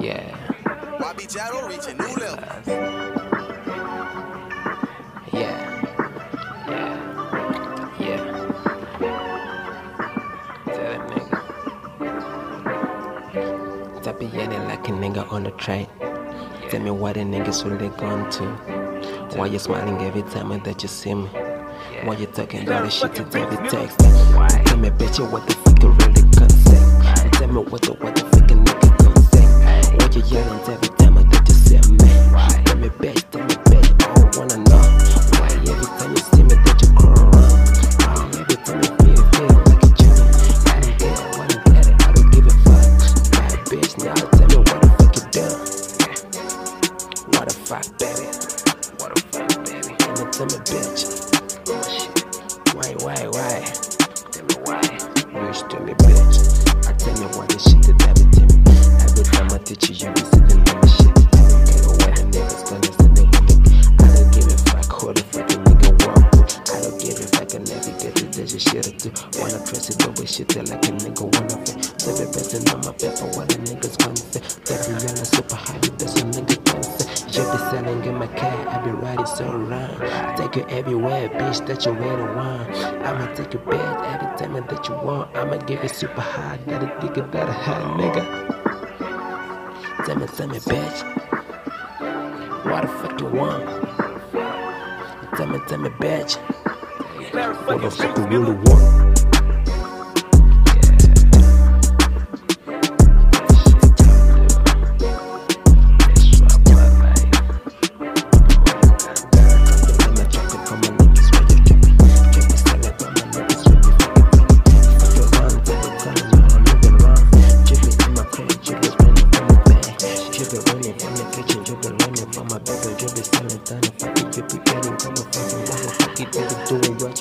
beat y'all reaching new level. Yeah. Yeah. Yeah. Tell that nigga. Stop be yelling like a nigga on the train. Tell me what the niggas really gone to. Why you smiling every time that you see me? Why you talking all this shit to every text? Tell me, bitch, what the fuck you really gonna say? Tell me what the what the fuck nigga? Why you yelling every time that you see me? Tell me, bitch, tell me, bitch, I don't wanna know. Why every time you see me that you crawl around? Why every time you feel feel like a? I don't get it, I don't get it, I don't give a fuck. Bad bitch, now tell me what the fuck you done? What the fuck, baby? What the fuck, baby? Tell me, tell me, bitch. Oh shit. Why, why, why? Tell me why. Bitch, tell me, shit till like a nigga wanna fit. Tell me better on my paper what the niggas. Tell me yellow super high, that's a nigga say. You be selling in my car, I be riding so around. Take you everywhere, bitch, that you really want. I'ma take your bed every time that you want. I'ma give it super high, that a nigga, that a high nigga. Tell me, tell me, bitch. What the fuck you want? Tell me, tell me, bitch. What the fuck you really want? What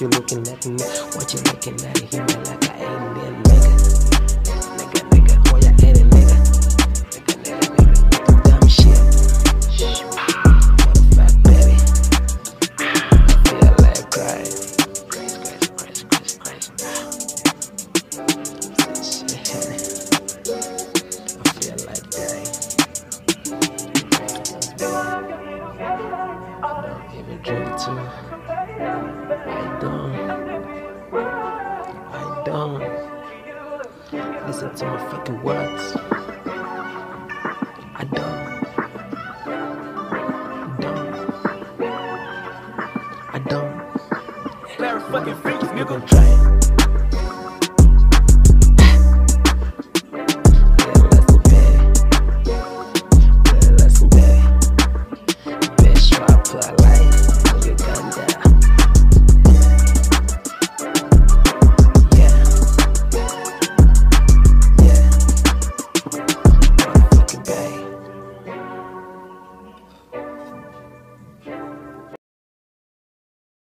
you looking at me? What you looking at him like I ain't there, nigga? Nigga, nigga, boy, I ain't a nigga. Nigga, dumb shit. What fuck, baby? I feel like crying. I feel like dying. A drink too. I don't. I don't. Listen to my fucking words. I don't. Don't. I don't. Larry fucking freaks, nigga. try it.